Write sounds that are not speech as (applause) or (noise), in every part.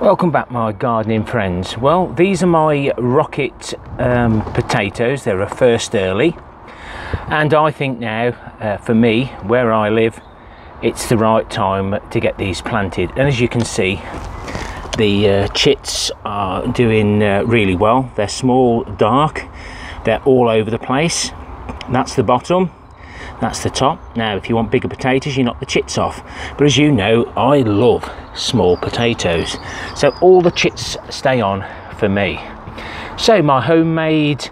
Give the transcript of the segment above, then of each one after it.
Welcome back my gardening friends. Well these are my rocket um, potatoes, they're a first early and I think now uh, for me where I live it's the right time to get these planted and as you can see the uh, chits are doing uh, really well. They're small, dark, they're all over the place. That's the bottom that's the top. Now if you want bigger potatoes you knock the chits off. But as you know I love small potatoes. So all the chits stay on for me. So my homemade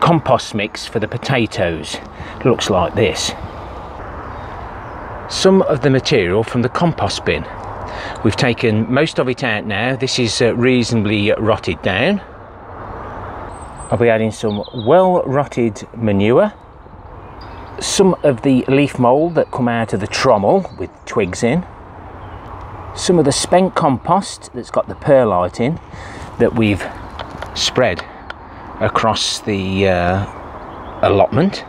compost mix for the potatoes looks like this. Some of the material from the compost bin. We've taken most of it out now. This is uh, reasonably rotted down. I'll be adding some well rotted manure some of the leaf mould that come out of the trommel with twigs in, some of the spent compost that's got the perlite in that we've spread across the uh, allotment,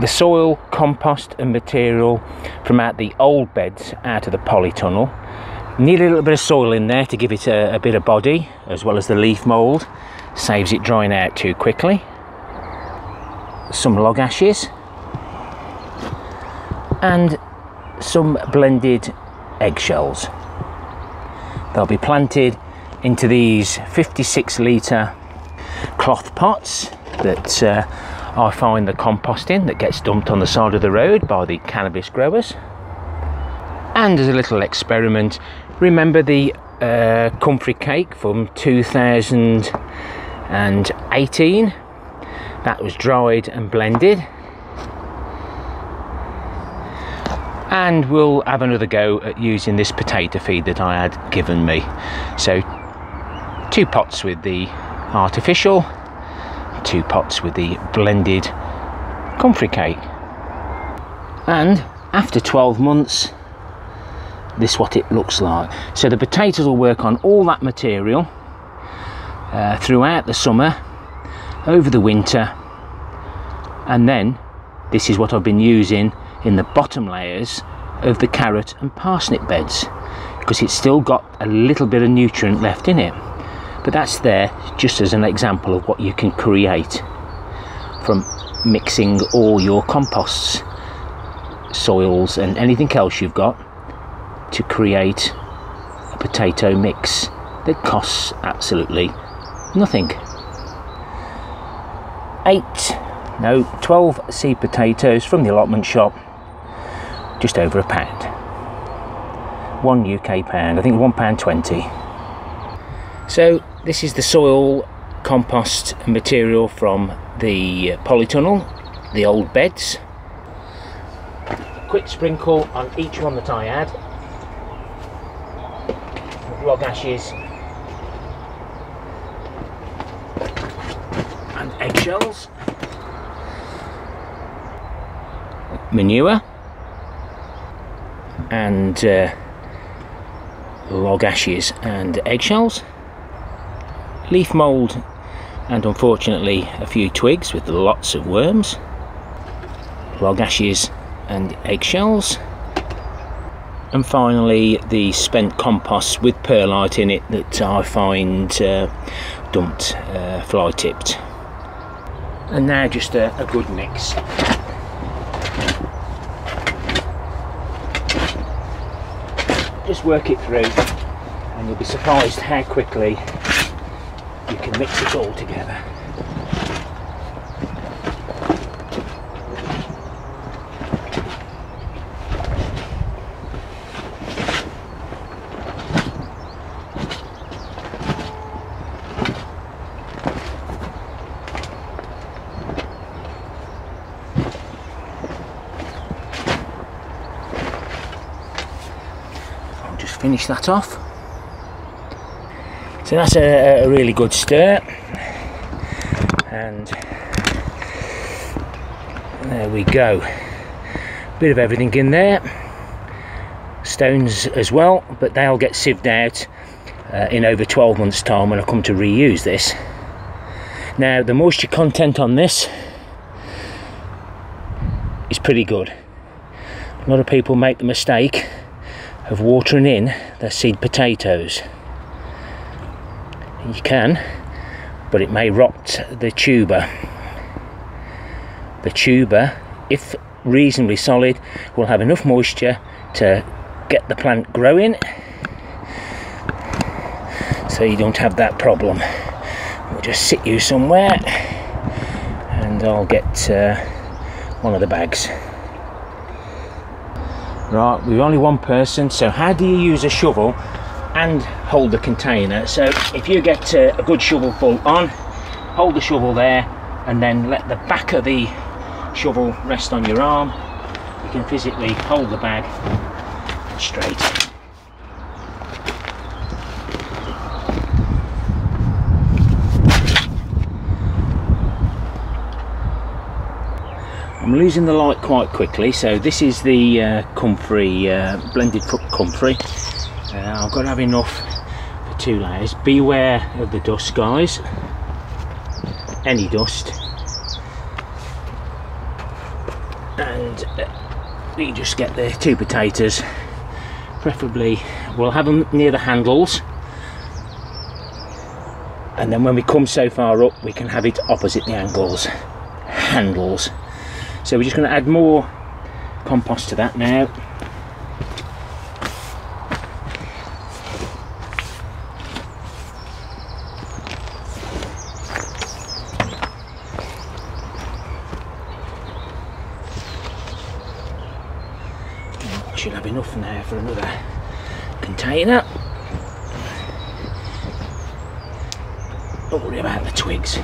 the soil, compost and material from out the old beds out of the polytunnel. Need a little bit of soil in there to give it a, a bit of body as well as the leaf mould, saves it drying out too quickly some log ashes and some blended eggshells. They'll be planted into these 56 litre cloth pots that uh, I find the compost in that gets dumped on the side of the road by the cannabis growers. And as a little experiment, remember the uh, comfrey cake from 2018 that was dried and blended. And we'll have another go at using this potato feed that I had given me. So two pots with the artificial two pots with the blended comfrey cake. And after 12 months this what it looks like. So the potatoes will work on all that material uh, throughout the summer over the winter. And then this is what I've been using in the bottom layers of the carrot and parsnip beds because it's still got a little bit of nutrient left in it. But that's there just as an example of what you can create from mixing all your composts soils and anything else you've got to create a potato mix that costs absolutely nothing eight, no, 12 seed potatoes from the allotment shop, just over a pound. One UK pound, I think one pound 20. So this is the soil compost material from the polytunnel, the old beds. A Quick sprinkle on each one that I add. Log ashes eggshells, manure, and uh, log ashes and eggshells, leaf mould, and unfortunately a few twigs with lots of worms, log ashes and eggshells, and finally the spent compost with perlite in it that I find uh, dumped uh, fly tipped and now just a, a good mix. Just work it through and you'll be surprised how quickly you can mix it all together. Finish that off. So that's a, a really good stir. And there we go. Bit of everything in there. Stones as well, but they'll get sieved out uh, in over 12 months time when I come to reuse this. Now the moisture content on this is pretty good. A lot of people make the mistake of watering in the seed potatoes. You can, but it may rot the tuber. The tuber, if reasonably solid, will have enough moisture to get the plant growing so you don't have that problem. We'll just sit you somewhere and I'll get uh, one of the bags. Right, we've only one person, so how do you use a shovel and hold the container? So if you get uh, a good shovel full on, hold the shovel there and then let the back of the shovel rest on your arm. You can physically hold the bag straight. I'm losing the light quite quickly so this is the uh, comfrey uh, blended comfrey. Uh, I've got to have enough for two layers. Beware of the dust guys. Any dust. And uh, you just get the two potatoes. Preferably we'll have them near the handles. And then when we come so far up we can have it opposite the angles. Handles so we're just going to add more compost to that now. Should have enough now for another container. Don't worry about the twigs.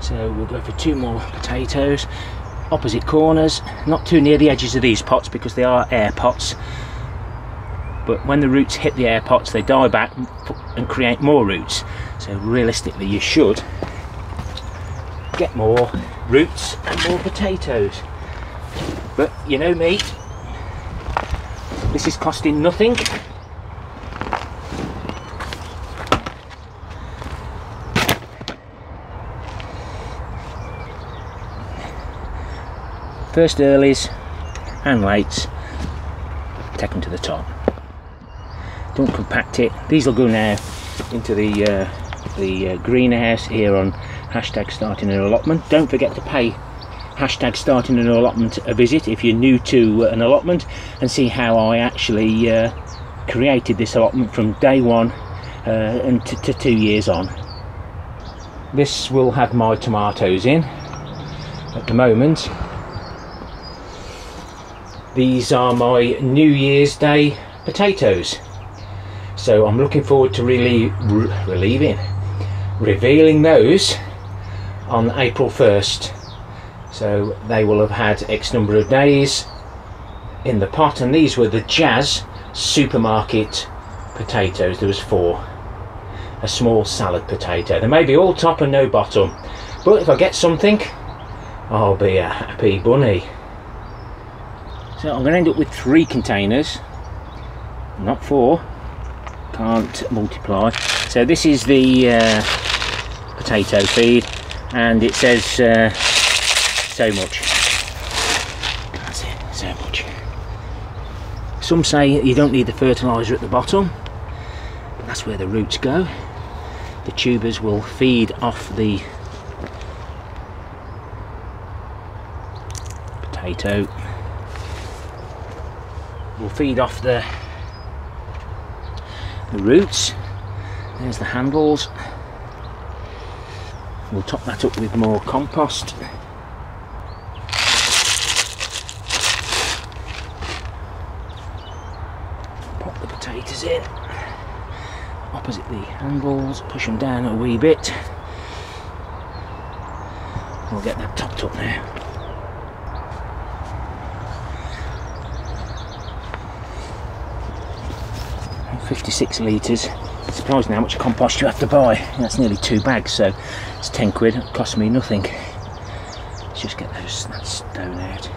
So we'll go for two more potatoes opposite corners, not too near the edges of these pots because they are air pots. But when the roots hit the air pots, they die back and create more roots. So realistically, you should get more roots and more potatoes. But you know me, this is costing nothing. First earlies and lights, take them to the top. Don't compact it. These will go now into the uh, the uh, greenhouse here on hashtag starting an allotment. Don't forget to pay hashtag starting an allotment a visit if you're new to an allotment and see how I actually uh, created this allotment from day one uh, and to two years on. This will have my tomatoes in at the moment these are my New Year's Day potatoes. So I'm looking forward to really re relieving, revealing those on April 1st. So they will have had X number of days in the pot and these were the Jazz supermarket potatoes. There was four. A small salad potato. They may be all top and no bottom. But if I get something, I'll be a happy bunny. So I'm going to end up with three containers, not four. Can't multiply. So this is the uh, potato feed, and it says uh, so much. That's it, so much. Some say you don't need the fertiliser at the bottom, that's where the roots go. The tubers will feed off the potato will feed off the the roots. There's the handles. We'll top that up with more compost. Pop the potatoes in. Opposite the handles push them down a wee bit. We'll get that topped up now 56 litres. Surprising how much compost you have to buy. That's nearly two bags, so it's 10 quid. It cost me nothing. Let's just get those that stone out.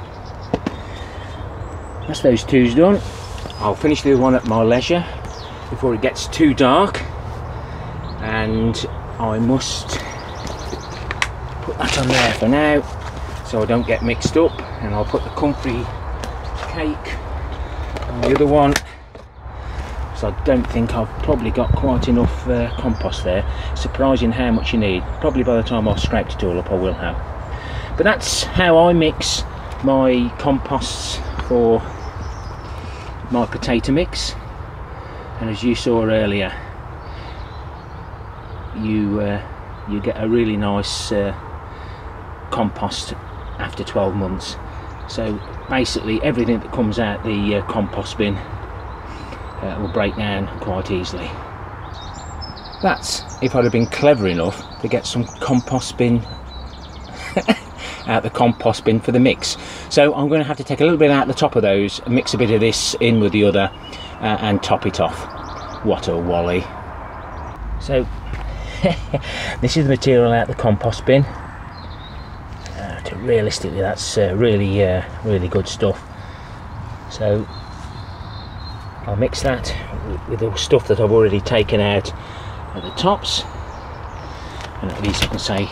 That's those two's done. I'll finish the one at my leisure before it gets too dark. And I must put that on there for now so I don't get mixed up and I'll put the comfrey cake on the other one because I don't think I've probably got quite enough uh, compost there. Surprising how much you need. Probably by the time I've scraped it all up I will have. But that's how I mix my composts for my potato mix. And as you saw earlier you uh, you get a really nice uh, compost after 12 months. So basically everything that comes out the uh, compost bin uh, will break down quite easily. That's if I'd have been clever enough to get some compost bin (laughs) out the compost bin for the mix. So I'm going to have to take a little bit out the top of those mix a bit of this in with the other uh, and top it off. What a wally. So (laughs) this is the material out the compost bin. Uh, realistically that's uh, really uh, really good stuff. So I'll mix that with the stuff that I've already taken out at the tops. And at least I can say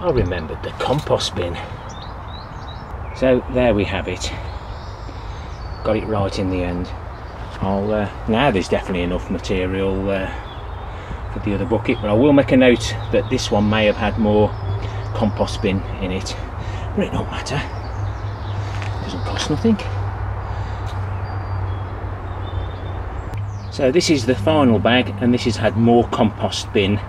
I remembered the compost bin. So there we have it. Got it right in the end. I'll uh, now there's definitely enough material uh, for the other bucket but I will make a note that this one may have had more compost bin in it. But it don't matter. It doesn't cost nothing so this is the final bag and this has had more compost bin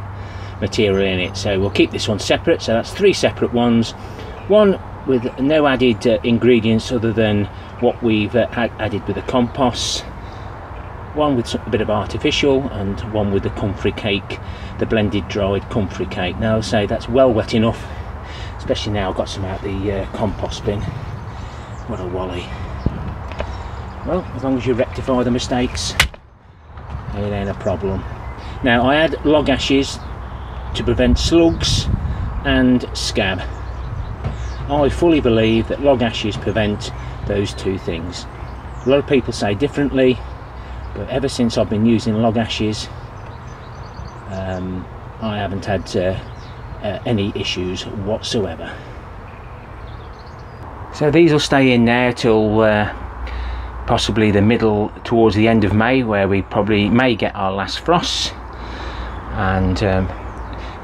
material in it. So we'll keep this one separate. So that's three separate ones. One with no added uh, ingredients other than what we've uh, added with the compost. One with a bit of artificial and one with the comfrey cake the blended dried comfrey cake. Now I'll say that's well wet enough especially now I've got some out the uh, compost bin. What a wally. Well as long as you rectify the mistakes it ain't a problem. Now I add log ashes to prevent slugs and scab. I fully believe that log ashes prevent those two things. A lot of people say differently but ever since I've been using log ashes um, I haven't had uh, uh, any issues whatsoever. So these will stay in now till uh, possibly the middle towards the end of May where we probably may get our last frosts. And um,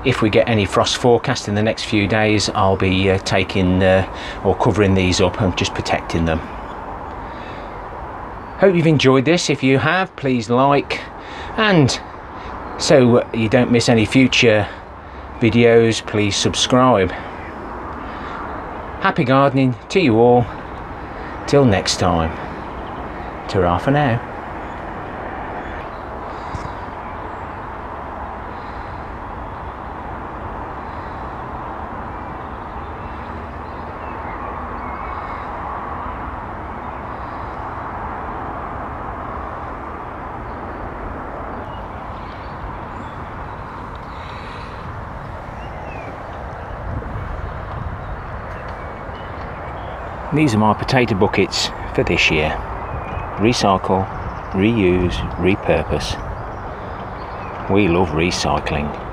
if we get any frost forecast in the next few days I'll be uh, taking uh, or covering these up and just protecting them. Hope you've enjoyed this. If you have please like. And so you don't miss any future videos please subscribe. Happy gardening to you all. Till next time ta for now These are my potato buckets for this year. Recycle, reuse, repurpose. We love recycling.